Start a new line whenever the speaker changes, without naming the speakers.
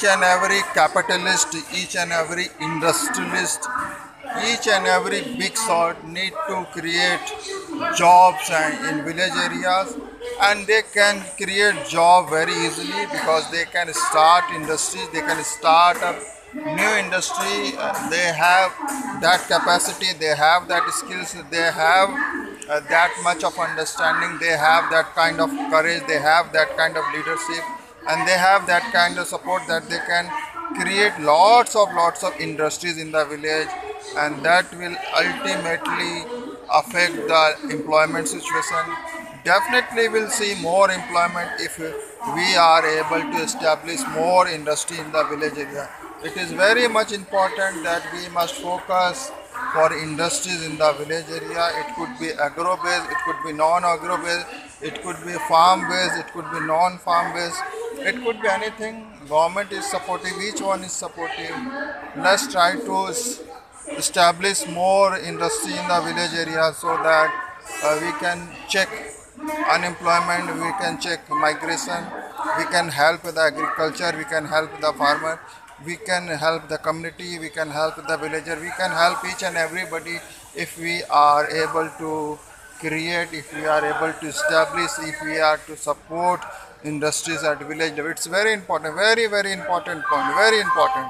each and every capitalist, each and every industrialist, each and every big sort need to create jobs and in village areas. And they can create job very easily because they can start industries they can start a new industry. They have that capacity they have that skills they have uh, that much of understanding they have that kind of courage they have that kind of leadership and they have that kind of support that they can create lots of lots of industries in the village. And that will ultimately affect the employment situation. Definitely we will see more employment if we are able to establish more industry in the village area. It is very much important that we must focus for industries in the village area. It could be agro based it could be non agro based it could be farm based it could be non farm based it could be anything. Government is supportive. Each one is supportive. Let's try to establish more industry in the village area so that uh, we can check unemployment we can check migration we can help the agriculture we can help the farmer we can help the community we can help the villager we can help each and everybody if we are able to create if we are able to establish if we are to support industries at village level. It's very important very very important point very important